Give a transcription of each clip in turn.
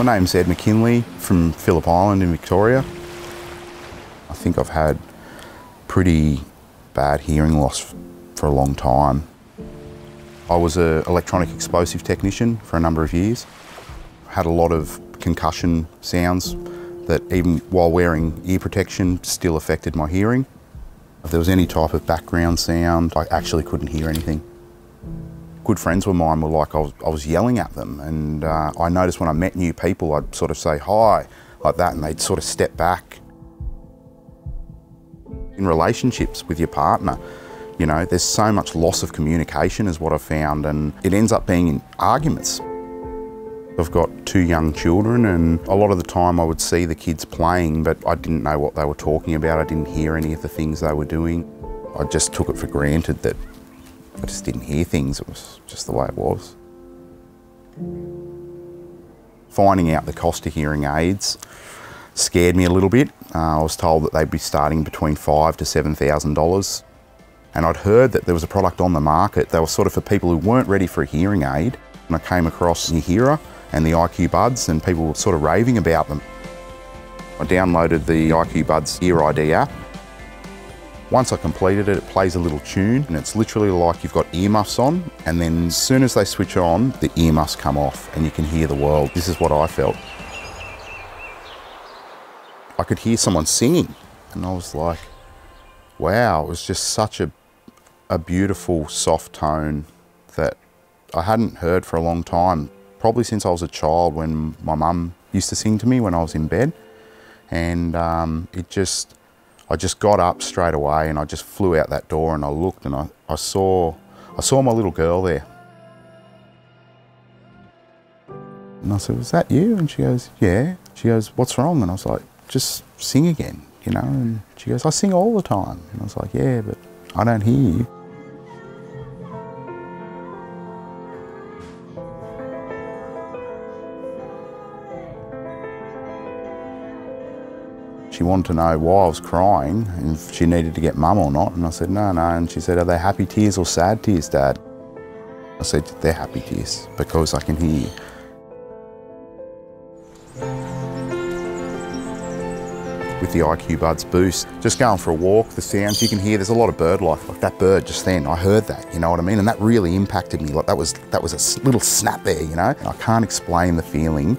My name's Ed McKinley from Phillip Island in Victoria. I think I've had pretty bad hearing loss for a long time. I was an electronic explosive technician for a number of years. Had a lot of concussion sounds that even while wearing ear protection still affected my hearing. If there was any type of background sound, I actually couldn't hear anything. Good friends of mine were like, I was, I was yelling at them, and uh, I noticed when I met new people, I'd sort of say hi, like that, and they'd sort of step back. In relationships with your partner, you know, there's so much loss of communication, is what I've found, and it ends up being in arguments. I've got two young children, and a lot of the time I would see the kids playing, but I didn't know what they were talking about. I didn't hear any of the things they were doing. I just took it for granted that I just didn't hear things. It was just the way it was. Finding out the cost of hearing aids scared me a little bit. Uh, I was told that they'd be starting between five to seven thousand dollars, and I'd heard that there was a product on the market. They were sort of for people who weren't ready for a hearing aid. And I came across Nuheara and the IQbuds, and people were sort of raving about them. I downloaded the IQbuds Ear ID app. Once I completed it, it plays a little tune, and it's literally like you've got earmuffs on, and then as soon as they switch on, the earmuffs come off, and you can hear the world. This is what I felt. I could hear someone singing, and I was like, wow, it was just such a, a beautiful, soft tone that I hadn't heard for a long time probably since I was a child when my mum used to sing to me when I was in bed. And um, it just, I just got up straight away and I just flew out that door and I looked and I, I saw, I saw my little girl there. And I said, was that you? And she goes, yeah. She goes, what's wrong? And I was like, just sing again, you know? And she goes, I sing all the time. And I was like, yeah, but I don't hear you. She wanted to know why I was crying and if she needed to get mum or not. And I said, no, no. And she said, are they happy tears or sad tears, Dad? I said, they're happy tears because I can hear you. With the IQbuds Boost, just going for a walk, the sounds you can hear, there's a lot of bird life. Like that bird just then, I heard that, you know what I mean? And that really impacted me. Like that was, that was a little snap there, you know? I can't explain the feeling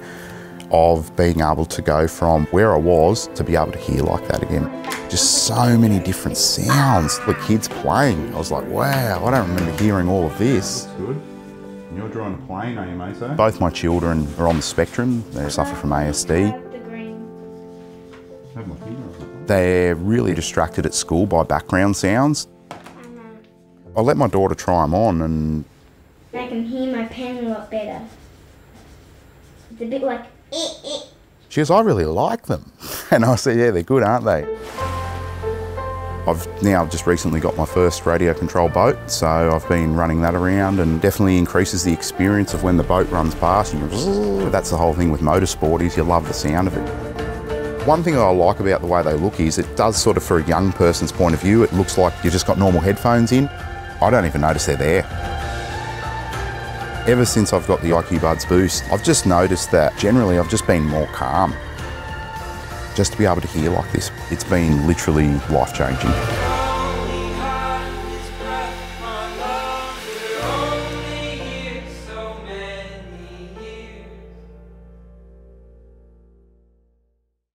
of being able to go from where I was to be able to hear like that again. Just so many different sounds. The kids playing, I was like, wow, I don't remember hearing all of this. Good. You're drawing a plane, are you, mate? Both my children are on the spectrum. They suffer from ASD. They're really distracted at school by background sounds. Uh-huh. I let my daughter try them on and... I can hear my pen a lot better. It's a bit like she goes, I really like them. And I said, yeah, they're good, aren't they? I've now just recently got my first radio control boat, so I've been running that around and definitely increases the experience of when the boat runs past. And that's the whole thing with motorsport is you love the sound of it. One thing I like about the way they look is it does sort of, for a young person's point of view, it looks like you've just got normal headphones in. I don't even notice they're there. Ever since I've got the IQbuds Boost, I've just noticed that generally I've just been more calm. Just to be able to hear like this, it's been literally life changing.